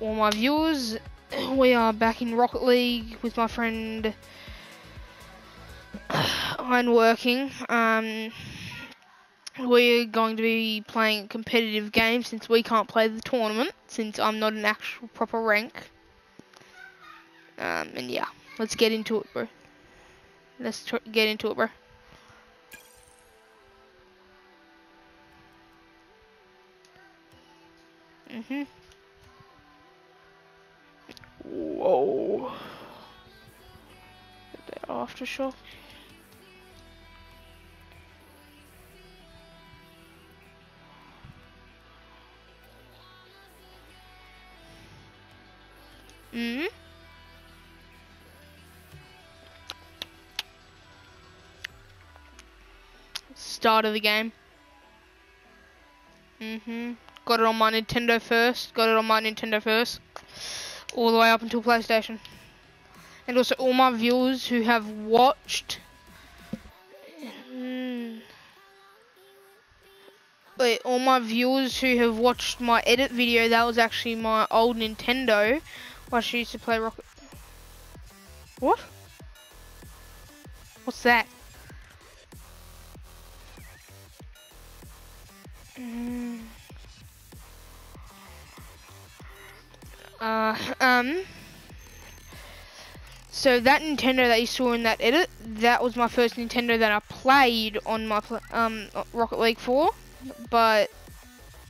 all my viewers. We are back in Rocket League with my friend Ironworking. Um, we're going to be playing a competitive game since we can't play the tournament since I'm not an actual proper rank. Um, and yeah, let's get into it, bro. Let's get into it, bro. Mhm. Whoa. That aftershock. Mm Start of the game. Mm-hmm. Got it on my Nintendo first. Got it on my Nintendo first. All the way up until PlayStation. And also all my viewers who have watched... Mm, wait, all my viewers who have watched my edit video, that was actually my old Nintendo. Where I used to play Rocket... What? What's that? Mm. Uh, um, so that Nintendo that you saw in that edit, that was my first Nintendo that I played on my um Rocket League 4, but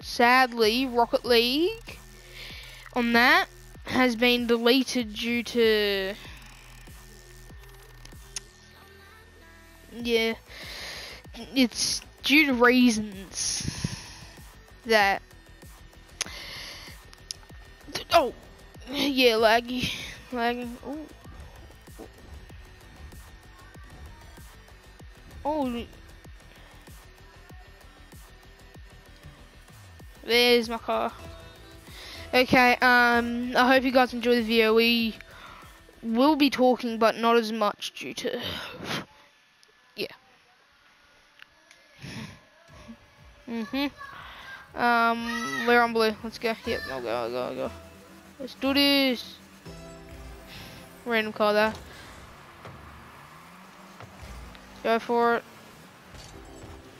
sadly Rocket League on that has been deleted due to yeah, it's due to reasons that oh yeah laggy laggy. Oh oh there's my car. Okay um I hope you guys enjoy the video. We will be talking but not as much due to yeah. Mhm um, we're on blue. Let's go. Yep, I'll go, I'll go, I'll go. Let's do this. Random call that. Go for it.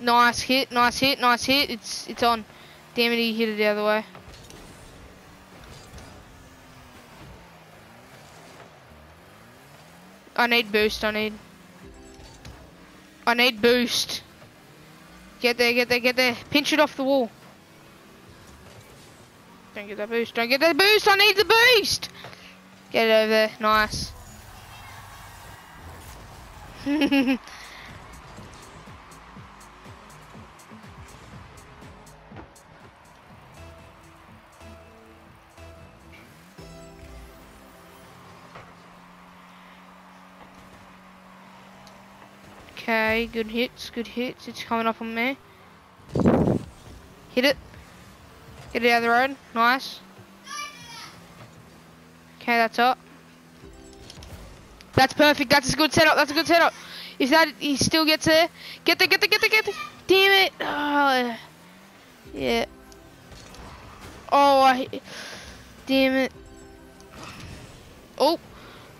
Nice hit, nice hit, nice hit. It's it's on. Damn it, he hit it the other way. I need boost, I need. I need boost. Get there, get there, get there. Pinch it off the wall. Don't get that boost. Don't get that boost. I need the boost. Get it over there. Nice. okay, good hits, good hits. It's coming up on me. Hit it. Get it out of the road. Nice. Okay, that's up. That's perfect. That's a good setup. That's a good setup. If that he still gets there, get there, get there, get there, get there. Damn it. Oh, yeah. Oh, I, damn it. Oh,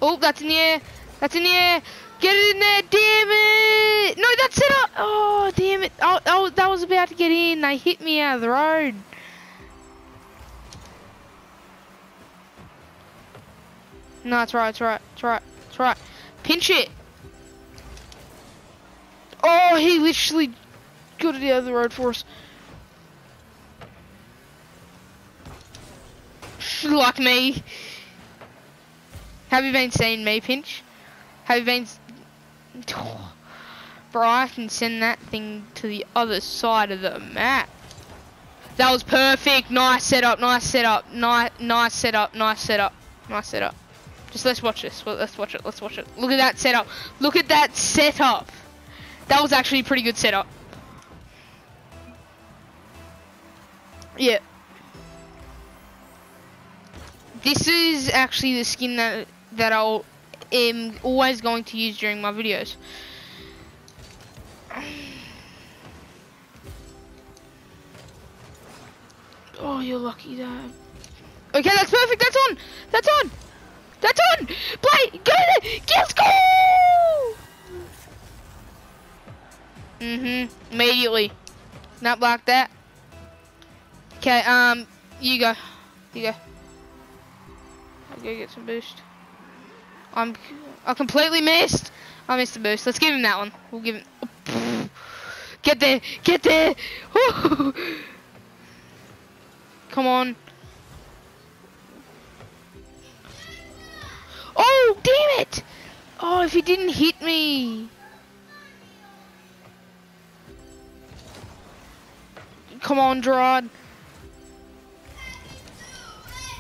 oh, that's in the air. That's in the air. Get it in there. Damn it. No, that's it. Oh, damn it. Oh, oh, that was about to get in. They hit me out of the road. No, it's right, it's right, it's right, it's right. Pinch it! Oh, he literally got of the road for us. Like me. Have you been seeing me pinch? Have you been... Oh, bro, I can send that thing to the other side of the map. That was perfect. Nice setup, nice setup, nice, nice setup, nice setup, nice setup. Just let's watch this. Let's watch it. Let's watch it. Look at that setup. Look at that setup. That was actually a pretty good setup. Yeah. This is actually the skin that that I'll am always going to use during my videos. Oh, you're lucky that. Okay, that's perfect. That's on. That's on. That's on. Play. Go there. Get score. Mhm. Immediately. Not like that. Okay. Um. You go. You go. I'll go get some boost. I'm. I completely missed. I missed the boost. Let's give him that one. We'll give him. Get there. Get there. Come on. Oh, damn it! Oh, if he didn't hit me. Come on, Gerard.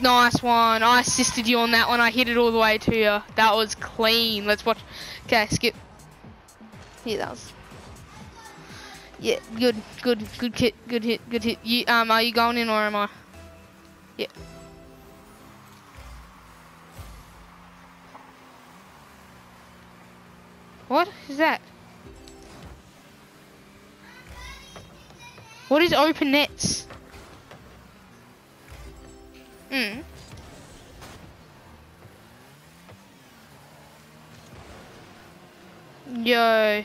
Nice one. I assisted you on that one. I hit it all the way to you. That was clean. Let's watch. Okay, skip. Yeah, that was. Yeah, good, good, good hit, good hit, good hit. You, um, are you going in or am I? Yeah. What is that? What is open nets? Hmm. Yo.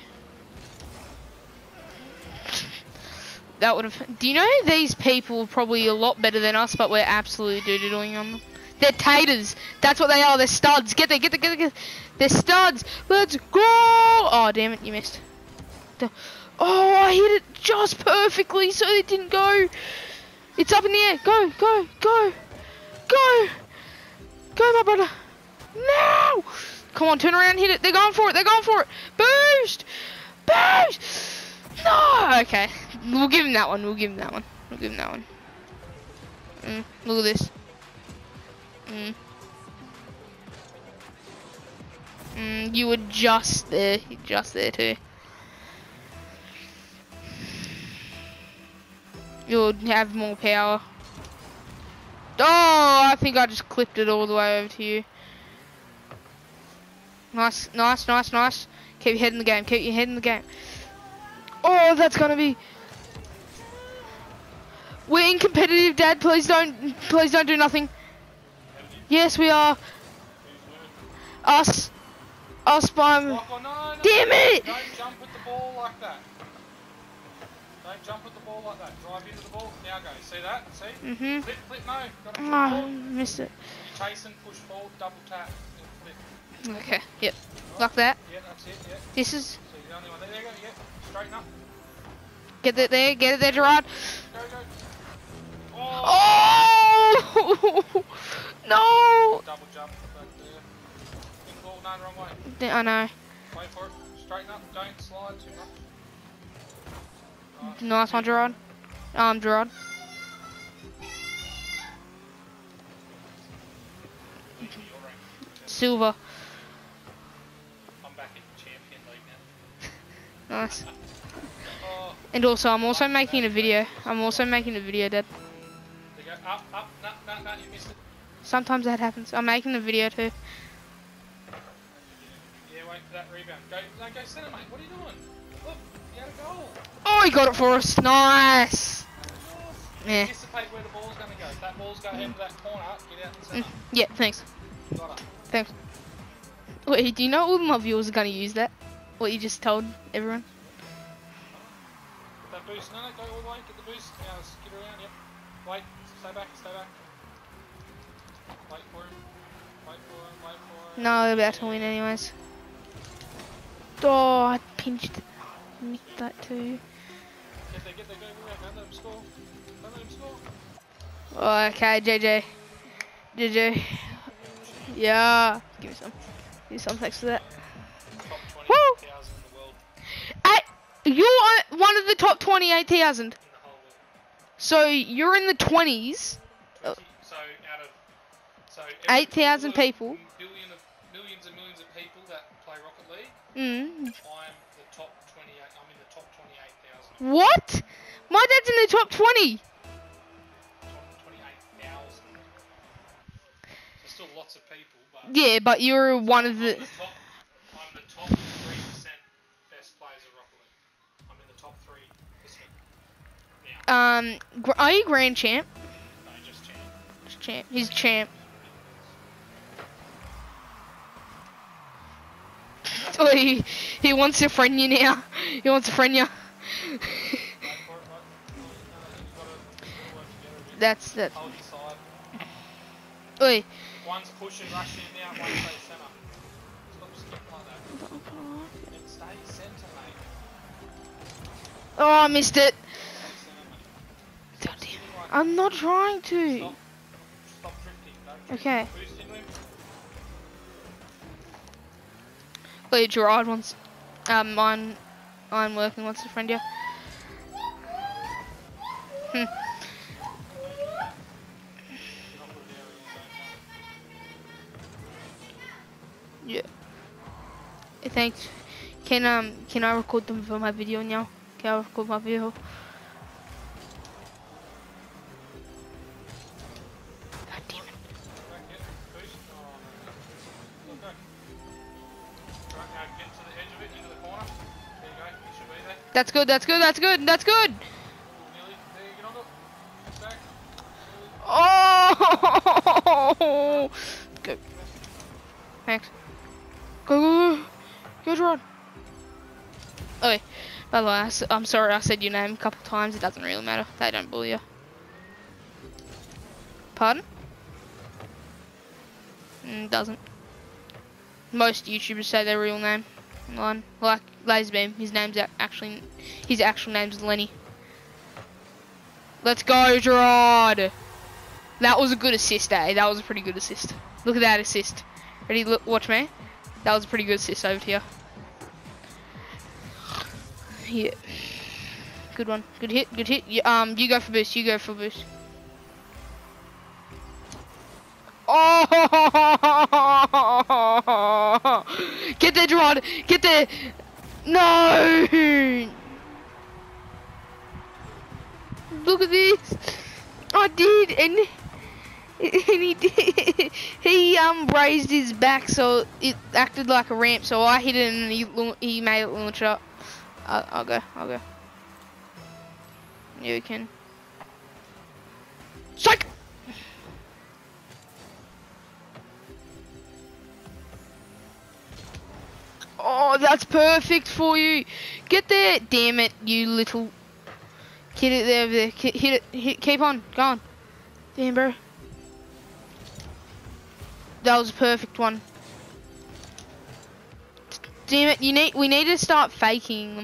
That would have. Do you know these people are probably a lot better than us, but we're absolutely doo-dooing on them? They're taters. That's what they are. They're studs. Get there, get there, get there. Get there. They're studs. Let's go. Oh, damn it. You missed. Oh, I hit it just perfectly so it didn't go. It's up in the air. Go, go, go. Go. Go, my brother. No. Come on, turn around hit it. They're going for it. They're going for it. Boost. Boost. No. Okay. We'll give him that one. We'll give him that one. We'll give him that one. Mm, look at this. Mm. Mm, you were just there, just there too. You'll have more power. Oh, I think I just clipped it all the way over to you. Nice, nice, nice, nice. Keep your head in the game, keep your head in the game. Oh, that's gonna be... We're in competitive, Dad. Please don't, please don't do nothing. Yes, we are. Us. Us by. No, no, Damn it! Don't jump at the ball like that. Don't jump at the ball like that. Drive into the ball. Now go. See that? See? Mm-hmm. Flip, flip, no. Got to flip Oh, missed it. You chase and push forward, double tap, and flip. Okay. Yep. Like that. Yeah, that's it, yeah. This is. So you're the only one. There, there you go, yeah. Straighten up. Get it there. Get it there, Gerard. Go, go. Oh! Oh! No! Double jump, but in no, wrong way. I know. Wait for it. Straighten up. Don't slide too much. Right. Nice one, Gerard. Um, Gerard. Leave me your rank. Silver. I'm back in champion league now. Nice. Oh, And also, I'm also making a video. I'm also making a video, Dad. There you go. Up, up. No, no, no, you missed it. Sometimes that happens. I'm making a video too. Yeah, wait for that rebound. Go, no, go center, mate. What are you doing? Look, you had a goal. Oh, he got it for us. Nice. Yeah. Anticipate where the ball's going to go. If that ball's going to head to that corner, get out and Mm, center. yeah, thanks. Got it. Thanks. Wait, do you know all my viewers are going to use that? What you just told everyone? Get that boost. No, no, go all the way. Get the boost. Now skid around. Yep. Wait. Stay back. Stay back. Wait for him. Wait for him. Wait for him. No, they're about to win anyways. Oh, I pinched. Missed that too. Get there. Get there. Go. Go. Don't let him score. Don't let him score. Oh, okay, JJ. JJ. Yeah. Give me some. Give me some thanks for that. Top Woo! 28,000 in the world. Hey, you're one of the top 28,000. So you're in the 20s. Oh. So out of so 8,000 people. Billion of millions and millions of people that play Rocket League. Mm. I'm the top 28. I'm in the top 28,000. What? My dad's in the top 20. Top 28,000. There's still lots of people, but Yeah, but you're one of the. the top. I'm the top three percent best players of Rocket League. I'm in the top three percent. Now, Um, are you grand champ? no, just champ. champ. He's champ. Oh, he, he wants to friend you now. He wants to friend you. Wait it, wait. No, you gotta, you gotta work together a bit. That's that. Hold your side. Oi. One's pushing, rushing now, one stay centre. Stop skipping like that. Stay centre, mate. Oh, I missed it. Stay centre, mate. God damn. Spinning like I'm not trying to. Stop. Stop drifting. Okay. Boost into him. Lee Gerard wants. Um, mine. I'm working wants to friend you. Hmm. Do not put it down in the Yeah. Thanks. Can um can I record them for my video now? Can I record my video? That's good, that's good, that's good, that's good! Oh! Go. Thanks. Go, go, go. Go, Gerard. Wait. By the way, I'm sorry I said your name a couple times. It doesn't really matter. They don't bully you. Pardon? Mm, doesn't. Most YouTubers say their real name online. Like Lazarbeam, his name's actually his actual name's Lenny. Let's go, Gerard. That was a good assist, eh? That was a pretty good assist. Look at that assist. Ready? Look, watch me. That was a pretty good assist over here. Yeah. Good one. Good hit. Good hit. You, um, you go for boost. You go for boost. Oh! Get there, Gerard. Get there. No. Look at this. I did, and and he did. He um raised his back so it acted like a ramp. So I hit it and he he made it launch up. I'll, I'll go. I'll go. Yeah, we can. Strike. Oh, that's perfect for you. Get there. Damn it, you little. Hit it there, over there. Hit it. Hit, keep on. Go on. Damn, bro. That was a perfect one. Damn it, you need we need to start faking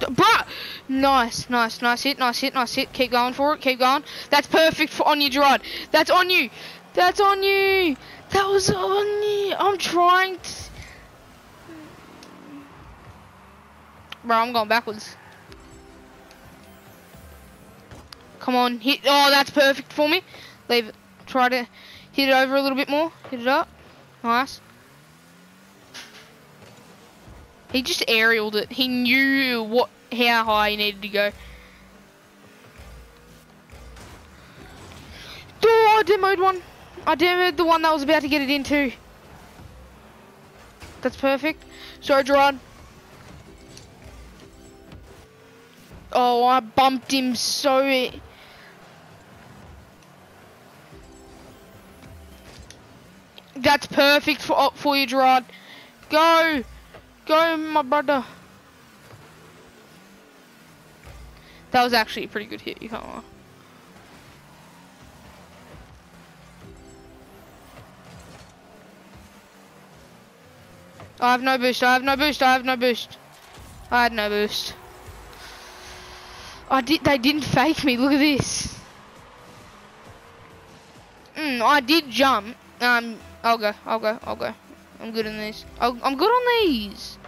them. Bruh! Nice, nice, nice hit, nice hit, nice hit. Keep going for it, keep going. That's perfect for on you, Gerard. That's on you. That's on you. That was on you. I'm trying to. Bro, I'm going backwards. Come on, hit. Oh, that's perfect for me. Leave it. Try to hit it over a little bit more. Hit it up. Nice. He just aerialed it. He knew what how high he needed to go. Oh, I demoed one. I demoed the one that was about to get it into. That's perfect. Sorry, Gerard. Oh, I bumped him so. That's perfect for for you, Gerard. Go, go, my brother. That was actually a pretty good hit. You can't lie. I have no boost. I have no boost. I have no boost. I had no boost. I did. They didn't fake me. Look at this. Mm, I did jump. Um, I'll go. I'll go. I'll go. I'm good on these. I'll, I'm good on these.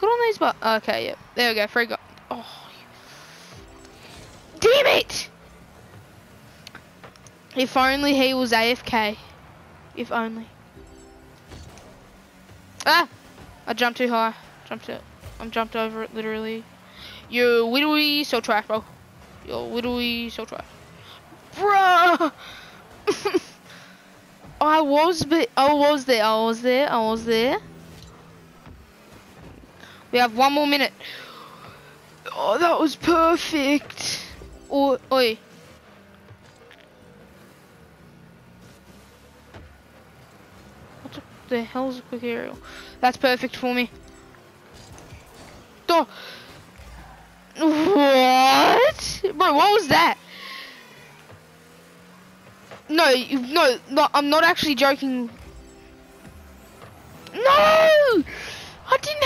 Good on these, but okay. Yep. There we go. Free go. Damn it! If only he was AFK. If only. Ah! I jumped too high. Jumped it. I'm jumped over it literally. You widowy so trash, bro. Yo widowy so trash. Bruh! I was but I was there, I was there, I was there. We have one more minute. Oh, that was perfect. Oh, oi. What the hell's a quick aerial? That's perfect for me. Oh. What? Bro, what was that? No, no, no, I'm not actually joking. No! I didn't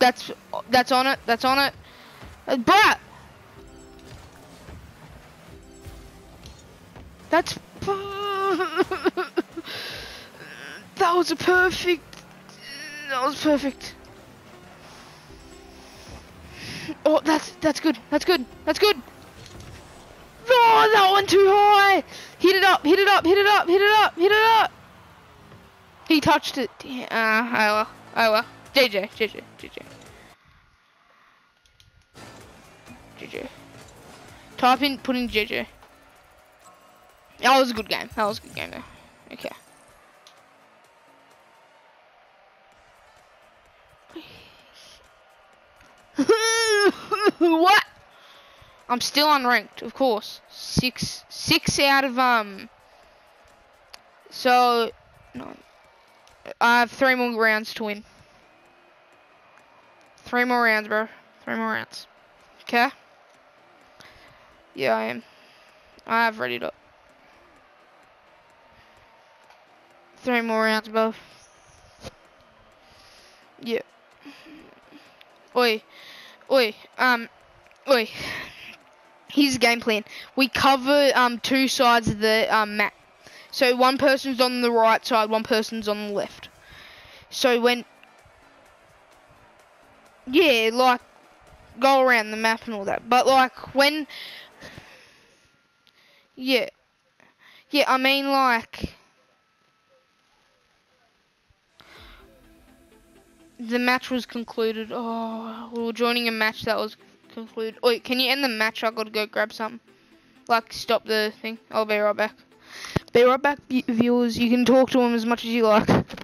That's, that's on it, that's on it. Uh, bruh! That's... that was a perfect... That was perfect. Oh, that's, that's good, that's good, that's good! Oh, that one too high! Hit it up, hit it up, hit it up, hit it up, hit it up! He touched it. Damn, uh, oh well, oh well. JJ, JJ, JJ. JJ. Type in, put in JJ. That was a good game. That was a good game though. Okay. what? I'm still unranked, of course. Six, six out of um. So, no, I have three more rounds to win. Three more rounds, bro. Three more rounds. Okay. Yeah, I am. I have ready up. Three more rounds, bro. Yeah. Oi. Oi. Um. Oi. Here's the game plan. We cover um two sides of the um map. So one person's on the right side, one person's on the left. So when yeah, like go around the map and all that. But like when yeah. Yeah, I mean like the match was concluded. Oh, we were joining a match that was concluded. Wait, can you end the match? I gotta go grab something. Like, stop the thing. I'll be right back. Be right back, viewers. You can talk to him as much as you like.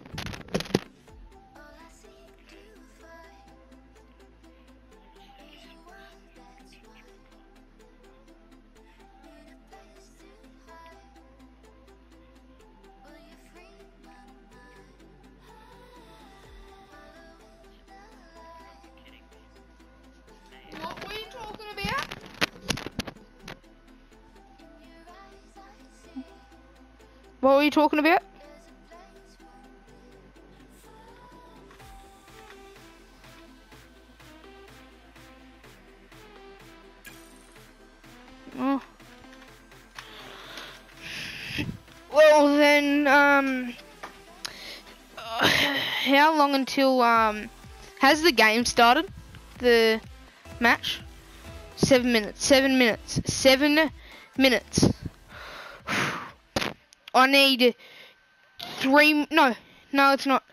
talking about? Oh. Well then, um, how long until um, has the game started? The match? Seven minutes. Seven minutes. Seven minutes. I need three. No, no, it's not.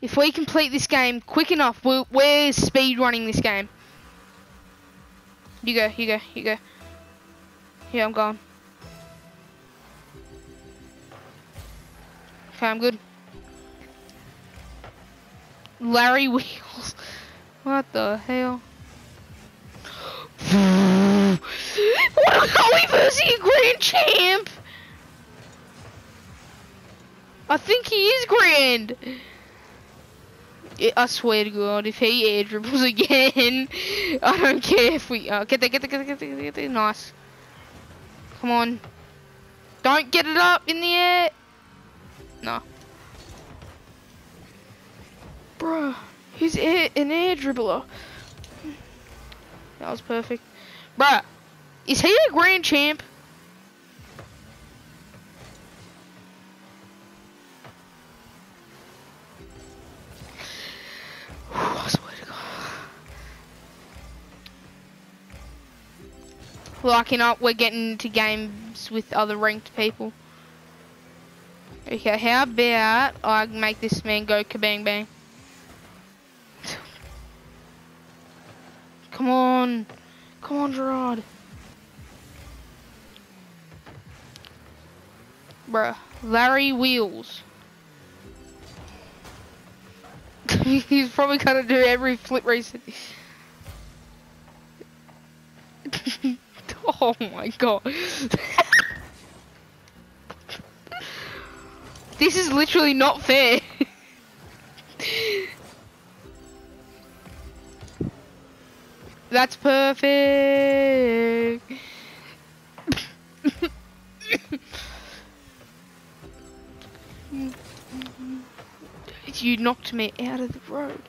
If we complete this game quick enough, we're, we're speed running this game. You go, you go, you go. Yeah, I'm gone. Okay, I'm good. Larry Wheels. What the hell? what a grand champ? I think he is grand. I swear to God, if he air dribbles again, I don't care if we. Uh, get there, get there, get there, get there, get there. Nice. Come on. Don't get it up in the air. No. Bruh, he's air, an air dribbler. That was perfect. Bruh, is he a grand champ? Liking up, we're getting into games with other ranked people. Okay, how about I make this man go kabang bang? Come on. Come on, Gerard. Bruh. Larry Wheels. He's probably gonna do every flip race. oh my god. this is literally not fair. That's perfect. you knocked me out of the road.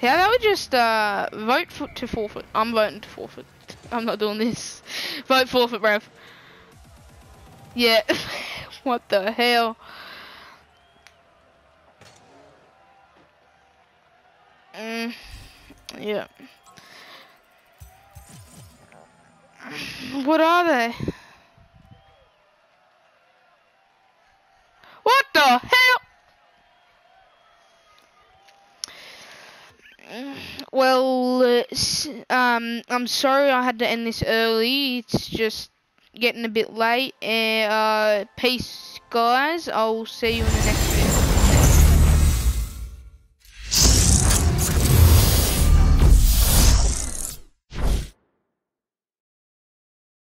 How that we just uh, vote for, to forfeit? I'm voting to forfeit. I'm not doing this. Vote forfeit, bruv. Yeah. what the hell? Mm, yeah. What are they? What the hell? Well, um, I'm sorry I had to end this early. It's just getting a bit late. Uh, peace, guys. I'll see you in the next.